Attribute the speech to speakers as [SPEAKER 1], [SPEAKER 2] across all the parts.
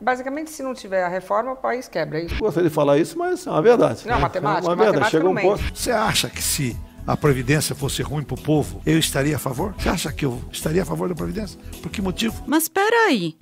[SPEAKER 1] Basicamente, se não tiver a reforma, o país quebra. É isso.
[SPEAKER 2] Gostaria de falar isso, mas é uma verdade.
[SPEAKER 1] Não, matemática.
[SPEAKER 2] É uma verdade.
[SPEAKER 1] matemática
[SPEAKER 2] Chega um ponto.
[SPEAKER 3] Você acha que se a Previdência fosse ruim para o povo, eu estaria a favor? Você acha que eu estaria a favor da Previdência? Por que motivo?
[SPEAKER 4] Mas peraí.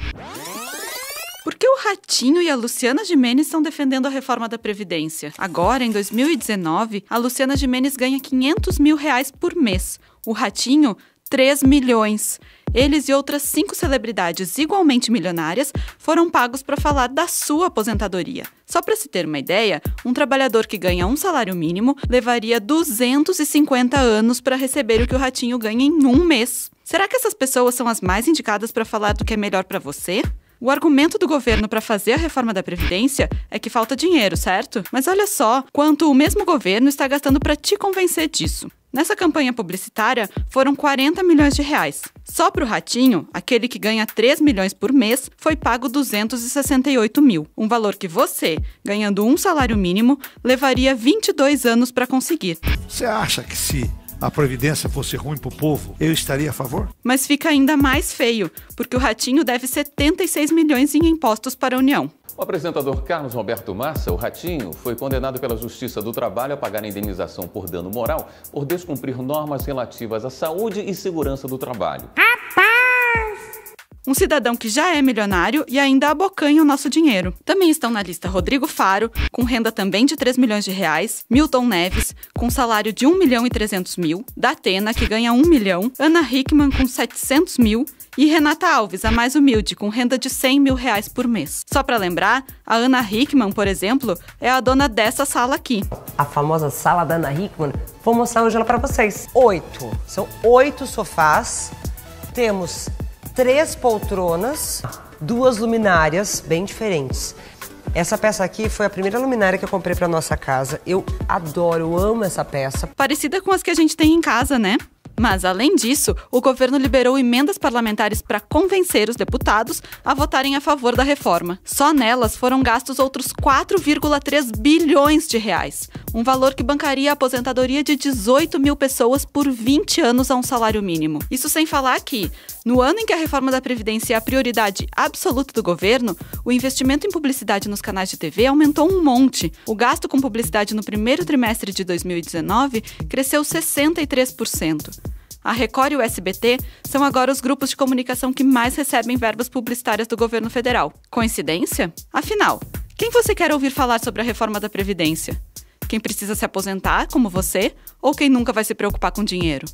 [SPEAKER 4] Por que o Ratinho e a Luciana Gimenez estão defendendo a reforma da Previdência? Agora, em 2019, a Luciana Gimenez ganha 500 mil reais por mês. O Ratinho, 3 milhões. Eles e outras cinco celebridades igualmente milionárias foram pagos para falar da sua aposentadoria. Só para se ter uma ideia, um trabalhador que ganha um salário mínimo levaria 250 anos para receber o que o Ratinho ganha em um mês. Será que essas pessoas são as mais indicadas para falar do que é melhor para você? O argumento do governo para fazer a reforma da Previdência é que falta dinheiro, certo? Mas olha só quanto o mesmo governo está gastando para te convencer disso. Nessa campanha publicitária, foram 40 milhões de reais. Só para o Ratinho, aquele que ganha 3 milhões por mês, foi pago 268 mil. Um valor que você, ganhando um salário mínimo, levaria 22 anos para conseguir.
[SPEAKER 3] Você acha que se a Previdência fosse ruim para o povo, eu estaria a favor?
[SPEAKER 4] Mas fica ainda mais feio, porque o Ratinho deve 76 milhões em impostos para a União.
[SPEAKER 5] O apresentador Carlos Roberto Massa, o Ratinho, foi condenado pela Justiça do Trabalho a pagar a indenização por dano moral por descumprir normas relativas à saúde e segurança do trabalho.
[SPEAKER 4] Um cidadão que já é milionário e ainda abocanha o nosso dinheiro. Também estão na lista Rodrigo Faro, com renda também de 3 milhões de reais, Milton Neves, com salário de 1 milhão e 300 mil, Datena, que ganha 1 milhão, Ana Hickman, com 700 mil, e Renata Alves, a mais humilde, com renda de 100 mil reais por mês. Só para lembrar, a Ana Hickman, por exemplo, é a dona dessa sala aqui.
[SPEAKER 6] a famosa sala da Ana Hickman. Vou mostrar hoje ela para vocês. Oito. São oito sofás. Temos três poltronas, duas luminárias bem diferentes. Essa peça aqui foi a primeira luminária que eu comprei para nossa casa. Eu adoro, eu amo essa peça.
[SPEAKER 4] Parecida com as que a gente tem em casa, né? Mas, além disso, o governo liberou emendas parlamentares para convencer os deputados a votarem a favor da reforma. Só nelas foram gastos outros 4,3 bilhões de reais, um valor que bancaria a aposentadoria de 18 mil pessoas por 20 anos a um salário mínimo. Isso sem falar que, no ano em que a reforma da Previdência é a prioridade absoluta do governo, o investimento em publicidade nos canais de TV aumentou um monte. O gasto com publicidade no primeiro trimestre de 2019 cresceu 63%. A Record e o SBT são agora os grupos de comunicação que mais recebem verbas publicitárias do governo federal. Coincidência? Afinal, quem você quer ouvir falar sobre a reforma da Previdência? Quem precisa se aposentar, como você, ou quem nunca vai se preocupar com dinheiro?